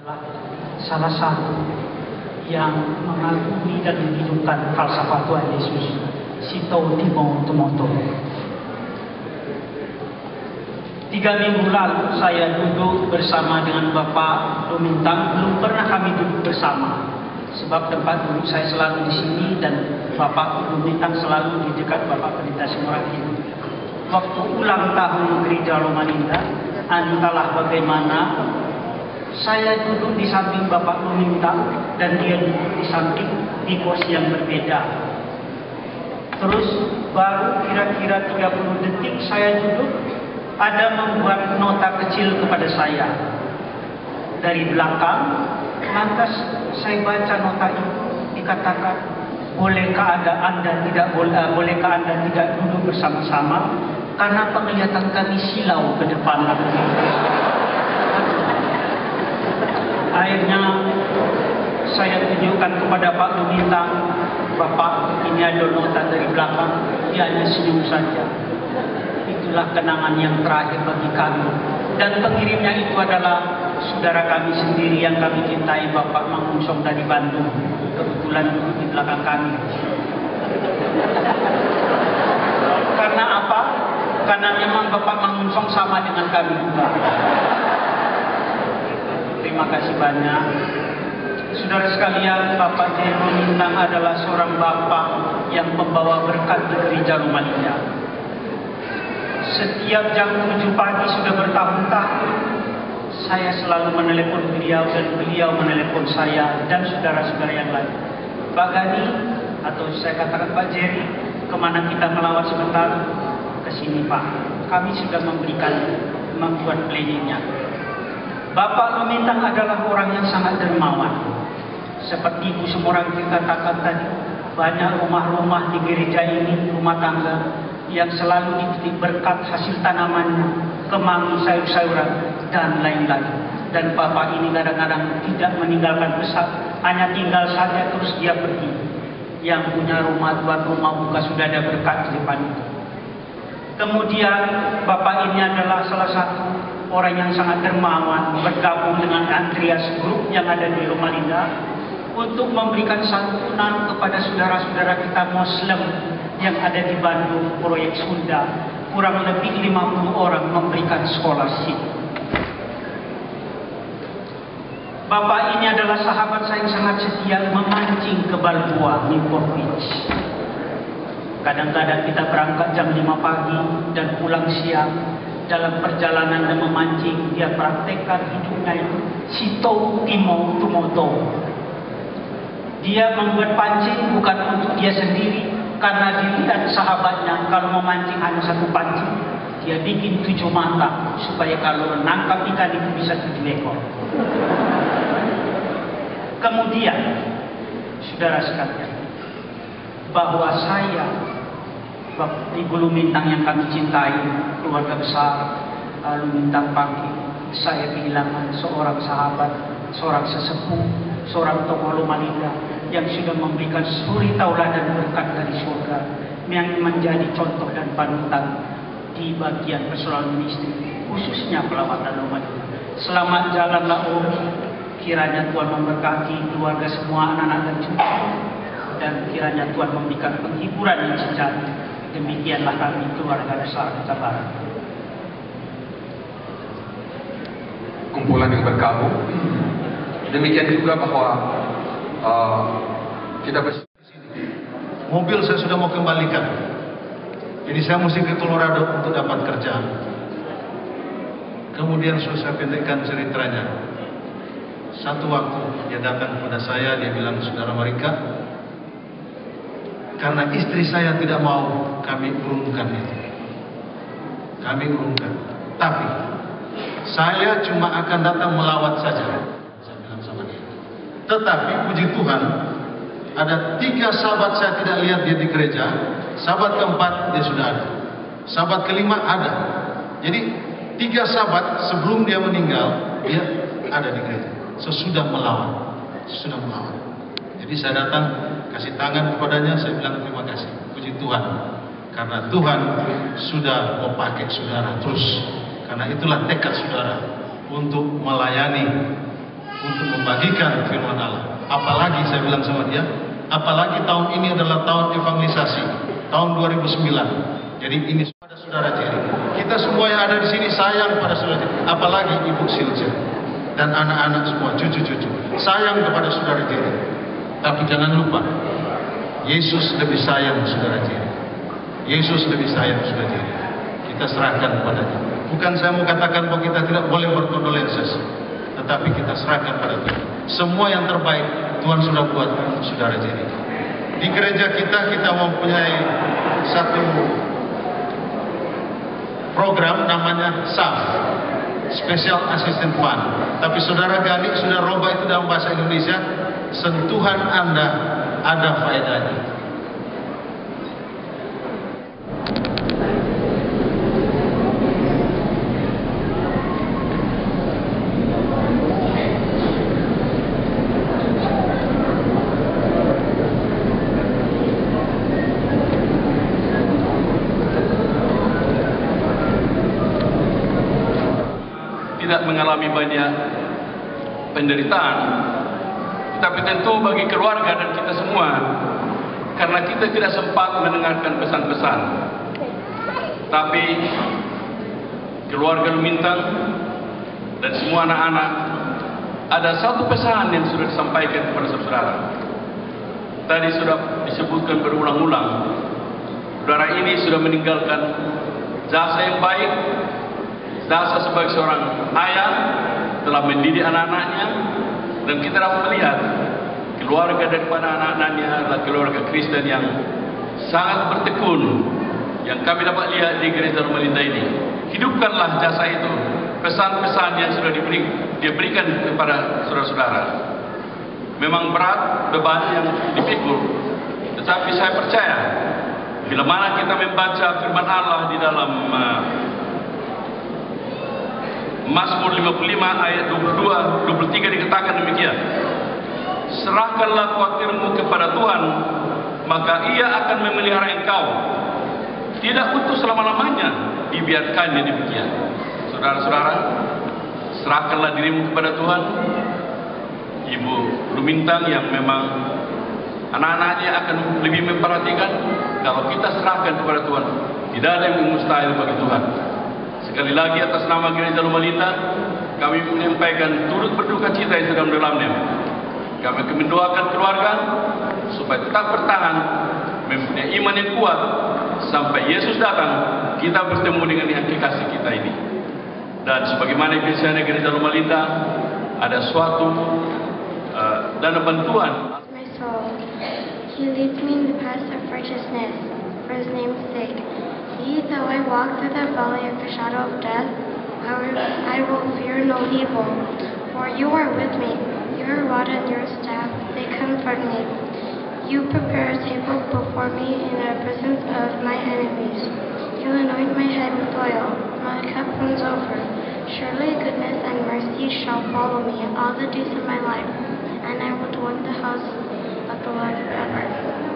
adalah salah satu yang mengagumi dan menghidupkan falsafah Tuhan Yesus, Sito Timo Tumoto. Tiga minggu lalu saya duduk bersama dengan Bapak Lumintang, belum pernah kami duduk bersama. Sebab tempat duduk saya selalu di sini dan Bapak Lumintang selalu di dekat Bapak Pendeta Simorangin. Waktu ulang tahun gereja Romaninda, entahlah bagaimana saya duduk di samping Bapak Lumintang dan dia duduk di samping di posisi yang berbeda. Terus baru kira-kira 30 detik saya duduk ada membuat nota kecil kepada saya. Dari belakang lantas saya baca nota itu dikatakan bolehkah ada anda tidak boleh uh, bolehkah anda tidak duduk bersama-sama? Karena penglihatan kami silau ke depan akhirnya saya tunjukkan kepada Pak Lumintang Bapak ini ada nota dari belakang dia hanya senyum saja itulah kenangan yang terakhir bagi kami. Dan pengirimnya itu adalah saudara kami sendiri yang kami cintai, Bapak Mangunsong dari Bandung. Kebetulan duduk di belakang kami. Karena apa? Karena memang Bapak Mangunsong sama dengan kami juga. Terima kasih banyak. Saudara sekalian, Bapak Jero Mintang adalah seorang bapak yang membawa berkat di gereja Rumalia setiap jam 7 pagi sudah bertahun-tahun saya selalu menelepon beliau dan beliau menelepon saya dan saudara-saudara yang lain. Pak Gani atau saya katakan Pak Jerry, ke mana kita melawat sebentar? Ke sini Pak. Kami sudah memberikan membuat planningnya. Bapak Lumintang adalah orang yang sangat dermawan. Seperti Ibu Semorang katakan tadi, banyak rumah-rumah di gereja ini, rumah tangga, yang selalu diberi berkat hasil tanamannya, kemangi sayur-sayuran, dan lain-lain. Dan bapak ini kadang-kadang tidak meninggalkan pesan, hanya tinggal saja terus dia pergi. Yang punya rumah, tuan rumah buka sudah ada berkat di depan itu. Kemudian bapak ini adalah salah satu orang yang sangat dermawan bergabung dengan Andreas Group yang ada di Rumah Linda untuk memberikan santunan kepada saudara-saudara kita Muslim yang ada di Bandung, proyek Sunda, kurang lebih 50 orang memberikan scholarship. Bapak ini adalah sahabat saya yang sangat setia memancing ke Balboa, Newport Beach. Kadang-kadang kita berangkat jam 5 pagi dan pulang siang. Dalam perjalanan dan memancing, dia praktekkan hidupnya itu Sito Timo Tumoto. Dia membuat pancing bukan untuk dia sendiri, karena dilihat sahabatnya kalau memancing hanya satu pancing, dia bikin tujuh mata supaya kalau menangkap ikan itu bisa tujuh ekor. Kemudian, saudara sekalian, bahwa saya, Ibu Lumintang yang kami cintai, keluarga besar, Lumintang Pangki, saya kehilangan seorang sahabat, seorang sesepuh, seorang tokoh Lumalinda, yang sudah memberikan suri tauladan berkat dari surga. Yang menjadi contoh dan panutan di bagian persoalan ministry khususnya pelawatan umat selamat jalanlah Om. Kiranya Tuhan memberkati keluarga semua anak-anak dan cucu. Dan kiranya Tuhan memberikan penghiburan yang sejati demikianlah kami keluarga besar Kota Barat kumpulan yang bergabung demikian juga bahwa uh, kita bersama Mobil saya sudah mau kembalikan. Jadi saya mesti ke Colorado untuk dapat kerja. Kemudian saya pendekkan ceritanya. Satu waktu dia datang kepada saya, dia bilang, Saudara Marika, karena istri saya tidak mau kami urungkan itu. Kami urungkan. Tapi, saya cuma akan datang melawat saja. Tetapi puji Tuhan, ada tiga sahabat saya tidak lihat dia di gereja. Sahabat keempat dia sudah ada. Sahabat kelima ada. Jadi tiga sahabat sebelum dia meninggal dia ada di gereja. Sesudah melawan, sesudah melawan. Jadi saya datang kasih tangan kepadanya, saya bilang terima kasih, puji Tuhan. Karena Tuhan sudah mau pakai saudara terus. Karena itulah tekad saudara untuk melayani untuk membagikan firman Allah. Apalagi saya bilang sama dia, apalagi tahun ini adalah tahun evangelisasi, tahun 2009. Jadi ini pada saudara Jerry. Kita semua yang ada di sini sayang pada saudara Jerry, apalagi Ibu Silja dan anak-anak semua, cucu-cucu. Sayang kepada saudara Jerry. Tapi jangan lupa, Yesus lebih sayang saudara Jerry. Yesus lebih sayang saudara Jerry. Kita serahkan kepadanya. Bukan saya mau katakan bahwa kita tidak boleh berkondolenses, tetapi kita serahkan pada Tuhan. Semua yang terbaik Tuhan sudah buat saudara Jerry. Di gereja kita kita mempunyai satu program namanya SAF, Special Assistant Fund. Tapi saudara Gali sudah roba itu dalam bahasa Indonesia, sentuhan Anda ada faedahnya. tidak mengalami banyak penderitaan tapi tentu bagi keluarga dan kita semua karena kita tidak sempat mendengarkan pesan-pesan. Tapi keluarga Lumintang dan semua anak-anak ada satu pesan yang sudah disampaikan kepada saudara. Tadi sudah disebutkan berulang-ulang. Saudara ini sudah meninggalkan jasa yang baik Dasa sebagai seorang ayah telah mendidik anak-anaknya dan kita dapat melihat keluarga daripada anak-anaknya adalah keluarga Kristen yang sangat bertekun yang kami dapat lihat di gereja Rumalinda ini. Hidupkanlah jasa itu, pesan-pesan yang sudah diberi, diberikan kepada saudara-saudara. Memang berat beban yang dipikul, tetapi saya percaya bila mana kita membaca firman Allah di dalam uh, Mazmur 55 ayat 22 23 dikatakan demikian. Serahkanlah khawatirmu kepada Tuhan maka ia akan memelihara engkau. Tidak untuk selama-lamanya dibiarkannya demikian. Saudara-saudara serahkanlah dirimu kepada Tuhan. Ibu Lumintang yang memang anak-anaknya akan lebih memperhatikan kalau kita serahkan kepada Tuhan tidak ada yang mustahil bagi Tuhan Sekali lagi atas nama Gereja Lumalinda, kami menyampaikan turut berduka cita yang sedang dalamnya. Kami akan mendoakan keluarga supaya tetap bertahan, mempunyai iman yang kuat sampai Yesus datang, kita bertemu dengan yang kekasih kita ini. Dan sebagaimana biasanya Gereja Lumalinda, ada suatu uh, dana bantuan. my soul. He leads me in the paths of righteousness for his name's sake. Yea, though I walk through the valley of the shadow of death, I will, I will fear no evil. For you are with me, your rod and your staff, they comfort me. You prepare a table before me in the presence of my enemies. You anoint my head with oil, my cup runs over. Surely goodness and mercy shall follow me all the days of my life, and I will dwell in the house of the Lord forever.